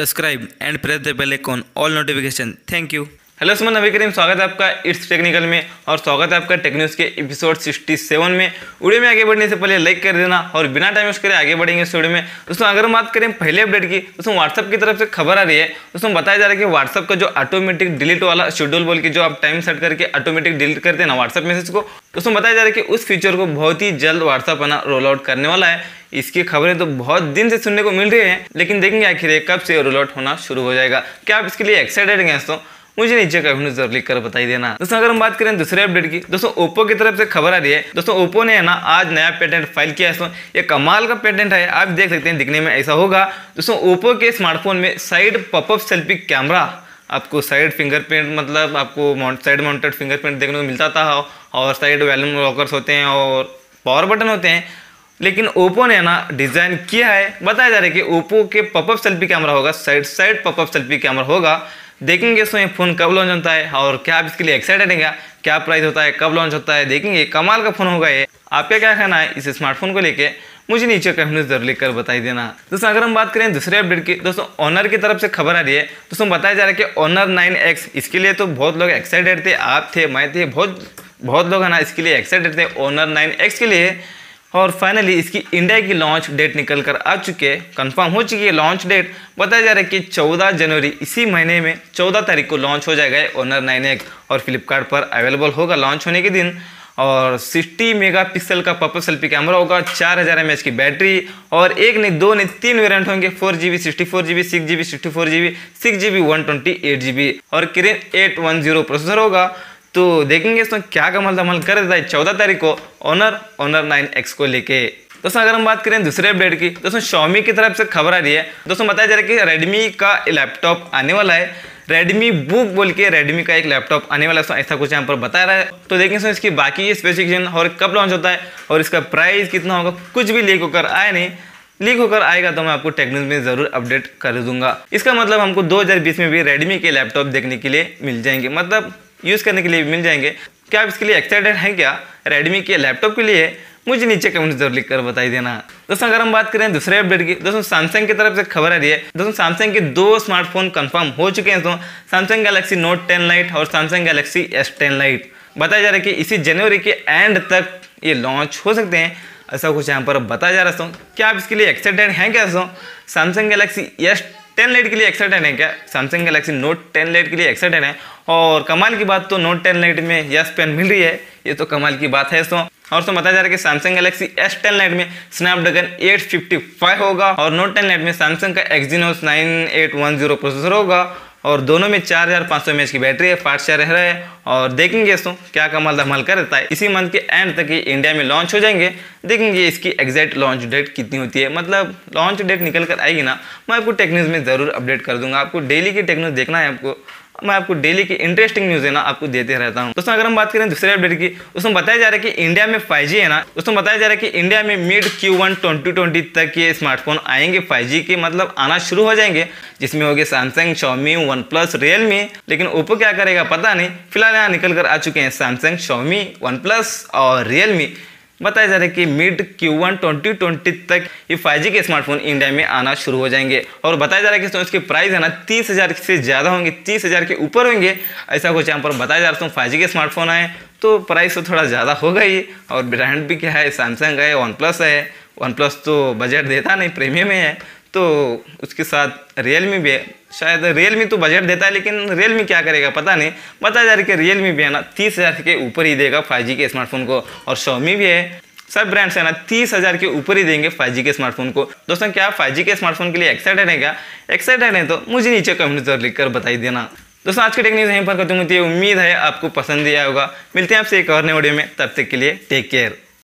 subscribe and press the bell icon. All notification. Thank you hello Suman Nabi Karim स्वागत है आपका it's technical में और स्वागत है आपका टेक न्यूज़ के एपिसोड 67 में। वीडियो में आगे बढ़ने से पहले लाइक कर देना और बिना टाइम वेस्ट करे आगे बढ़ेंगे इस वीडियो में। दोस्तों, अगर हम बात करें पहले अपडेट की, दोस्तों व्हाट्सअप की तरफ़ से खबर आ रही है। दोस्तों बताया जा रहा है कि व्हाट्सअप का जो ऑटोमेटिक डिलीट वाला शेड्यूल बोल के जो आप टाइम सेट करके ऑटोमेटिक डिलीट करते ना व्हाट्सअप मैसेज को, दोस्तों, बताया जा रहा है कि उस फीचर को बहुत ही जल्द व्हाट्सअप ना रोल आउट करने वाला है। इसकी खबरें तो बहुत दिन से सुनने को मिल रही है, लेकिन देखेंगे आखिर कब से रोल आउट होना शुरू हो जाएगा। क्या आप इसके लिए एक्साइटेड हैं दोस्तों? मुझे नीचे कमेंट ज़रूर लिख कर बताई देना। दोस्तों, अगर हम बात करें दूसरे अपडेट की, दोस्तों, ओप्पो की तरफ़ से खबर आ रही है। दोस्तों, ओप्पो ने है ना, आज नया पेटेंट फ़ाइल किया है ये कमाल का पेटेंट है, आप देख सकते हैं, दिखने में ऐसा होगा। दोस्तों, ओप्पो के स्मार्टफ़ोन में साइड पॉपअप सेल्फी कैमरा आपको साइड फिंगरप्रिंट मतलब आपको साइड माउंटेड फिंगरप्रिंट देखने को मिलता था, और साइड वैल्यूम लॉकर्स होते हैं, और पावर बटन होते हैं। लेकिन ओप्पो ने ना डिज़ाइन किया है। बताया जा रहा है कि ओप्पो के पॉपअप सेल्फी कैमरा होगा side side popup selfie camera होगा। देखेंगे इसमें फ़ोन कब लॉन्च होता है और क्या आप इसके लिए एक्साइटेड हैं क्या? प्राइस होता है, कब लॉन्च होता है, देखेंगे। कमाल का फ़ोन होगा ये। आपका क्या कहना है इस स्मार्टफ़ोन को लेके? मुझे नीचे कमेंट ज़रूर लिखकर बताई देना। दोस्तों, अगर हम बात करें दूसरे अपडेट की, दोस्तों ऑनर की तरफ़ से खबर आ रही है। दोस्तों, बताया जा रहा है कि ऑनर नाइन एक्स इसके लिए तो बहुत लोग एक्साइटेड थे, आप थे, मैं थे, बहुत बहुत लोग है ना, इसके लिए एक्साइटेड थे। ऑनर नाइन एक्स के लिए और फाइनली इसकी इंडिया की लॉन्च डेट निकल कर आ चुके हैं। कंफर्म हो चुकी है लॉन्च डेट बताया जा रहा है कि 14 जनवरी इसी महीने में 14 तारीख को लॉन्च हो जाएगा ओनर नाइन एक्स और फ्लिपकार्ट पर अवेलेबल होगा लॉन्च होने के दिन। और 60 मेगापिक्सल का पर्पल सेल्फी कैमरा होगा 4000 हज़ार एम की बैटरी और एक नहीं, दो नहीं, तीन वेरिएंट होंगे four G B sixty four G B six G B sixty four G B six G B one twenty eight G B और Kirin eight one zero processor होगा। तो देखेंगे इसमें क्या कमल धमल कर देता है चौदह तारीख को ऑनर ऑनर नाइन एक्स को लेके। दोस्तों, अगर हम बात करें दूसरे अपडेट की, दोस्तों शॉमी की तरफ़ से खबर आ रही है। दोस्तों, बताया जा रहा है कि रेडमी का लैपटॉप आने वाला है। रेडमी बुक बोल के रेडमी का एक लैपटॉप आने वाला है। ऐसा कुछ यहाँ पर बता रहा है। तो देखें इसकी बाकी स्पेसिफिकेशन और कब लॉन्च होता है और इसका प्राइस कितना होगा, कुछ भी लीक होकर आया नहीं। लीक होकर आएगा तो मैं आपको टेक्निक में ज़रूर अपडेट कर दूँगा। इसका मतलब हमको 2020 में भी रेडमी के लैपटॉप देखने के लिए मिल जाएँगे। मतलब यूज़ करने के लिए मिल जाएँगे। क्या आप इसके लिए एक्साइटेड हैं क्या? रेडमी के लैपटॉप के लिए? मुझे नीचे कमेंट ज़रूर लिख कर बताई देना। दोस्तों, अगर हम बात करें दूसरे अपडेट की, दोस्तों सैमसंग की तरफ़ से खबर आ रही है। दोस्तों सैमसंग के दो स्मार्टफ़ोन कंफर्म हो चुके हैं। दोस्तों Samsung Galaxy Note ten Lite और Samsung Galaxy S ten Lite बताया जा रहा है कि इसी जनवरी के एंड तक ये लॉन्च हो सकते हैं। ऐसा कुछ यहाँ पर बताया जा रहा है। क्या आप इसके लिए एक्साइटेड हैं क्या? दोस्तों Samsung Galaxy S ten Lite के लिए एक्साइटेड है क्या? Samsung Galaxy Note ten Lite के लिए एक्साइटेड है? और कमाल की बात तो नोट टेन लाइट में यस पेन मिल रही है। ये तो कमाल की बात है दोस्तों और तो बताया जा रहा है कि Samsung Galaxy S ten lite में स्नैपड्रैगन 855 होगा और नोट टेन लाइट में सैमसंग का एक्जीनोस 9810 प्रोसेसर होगा। और दोनों में चार हज़ार पाँच सौ की बैटरी है फास्ट चार रह रहा है और देखेंगे इसको क्या कमाल धमाल कर देता है। इसी मंथ के एंड तक ये इंडिया में लॉन्च हो जाएँगे। देखेंगे इसकी एग्जैक्ट लॉन्च डेट कितनी होती है। मतलब लॉन्च डेट निकल कर आएगी ना, मैं आपको टेक्निक्स में ज़रूर अपडेट कर दूँगा। आपको डेली की टेक्निक्स देखना है आपको। मैं आपको डेली की इंटरेस्टिंग न्यूज़ है ना, आपको देते रहता हूँ। दोस्तों, अगर हम बात करें दूसरे अपडेट की, उसमें बताया जा रहा है कि इंडिया में 5G है ना, उसमें बताया जा रहा है कि इंडिया में मिड क्यू वन ट्वेंटी तक ये स्मार्टफ़ोन आएँगे। 5G के मतलब आना शुरू हो जाएँगे, जिसमें होगी Samsung Xiaomi one plus Realme लेकिन ओप्पो क्या करेगा पता नहीं, फ़िलहाल यहाँ निकल कर आ चुके हैं सैमसंग शॉमी वन प्लस और रियलमी बताया जा रहा है कि mid Q one twenty twenty तक ये फाइव के स्मार्टफ़ोन इंडिया में आना शुरू हो जाएँगे। और बताया जा रहा है कि इसके प्राइस है ना तीस हज़ार से ज़्यादा होंगे, तीस हज़ार के ऊपर होंगे। ऐसा कुछ यहाँ पर बताया जा रहा है फाइव के स्मार्टफ़ोन आए तो प्राइस तो थोड़ा ज़्यादा होगा ही और ब्रांड भी क्या है सैमसंग है वन प्लस है। वन प्लस तो बजट देता नहीं प्रीमियम है। तो उसके साथ रियलमी भी है। शायद रियलमी तो बजट देता है, लेकिन रियलमी क्या करेगा पता नहीं। जा रहा है कि रियलमी भी है ना, तीस हज़ार के ऊपर ही देगा फाइव के स्मार्टफ़ोन को। और शोमी भी है। सब ब्रांड्स है ना, तीस हज़ार के ऊपर ही देंगे फाइव के स्मार्टफ़ोन को। दोस्तों, क्या फाइव के स्मार्टफ़ोन के लिए एक्साइटेड है क्या? एक्साइटेड है तो मुझे नीचे कमेंट ज़रूर लिख कर बताई देना। दोस्तों, आज की टेक्निक यहीं पर खत्म होती है। उम्मीद है आपको पसंद आया होगा। मिलते हैं आपसे एक और नए वीडियो में। तब तक के लिए टेक केयर